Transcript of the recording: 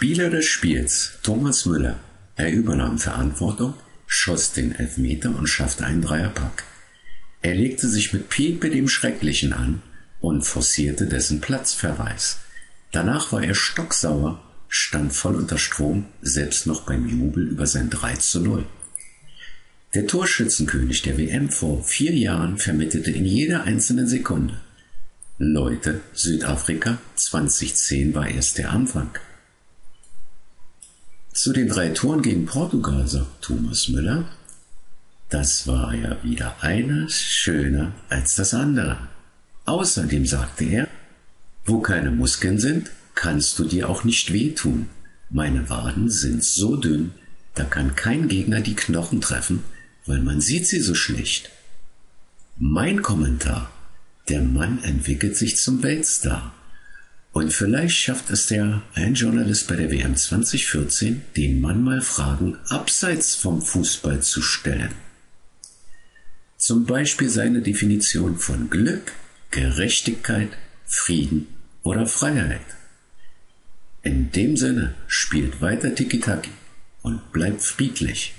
Spieler des Spiels Thomas Müller. Er übernahm Verantwortung, schoss den Elfmeter und schaffte einen Dreierpack. Er legte sich mit Pepe dem Schrecklichen an und forcierte dessen Platzverweis. Danach war er stocksauer, stand voll unter Strom, selbst noch beim Jubel über sein 3 zu 0. Der Torschützenkönig der WM vor vier Jahren vermittelte in jeder einzelnen Sekunde. Leute, Südafrika 2010 war erst der Anfang. Zu den drei Toren gegen Portugal sagt Thomas Müller, das war ja wieder eines schöner als das andere. Außerdem sagte er, wo keine Muskeln sind, kannst du dir auch nicht wehtun. Meine Waden sind so dünn, da kann kein Gegner die Knochen treffen, weil man sieht sie so schlecht. Mein Kommentar, der Mann entwickelt sich zum Weltstar. Und vielleicht schafft es der ein Journalist bei der WM 2014, den Mann mal Fragen abseits vom Fußball zu stellen. Zum Beispiel seine Definition von Glück, Gerechtigkeit, Frieden oder Freiheit. In dem Sinne spielt weiter Tiki-Taki und bleibt friedlich.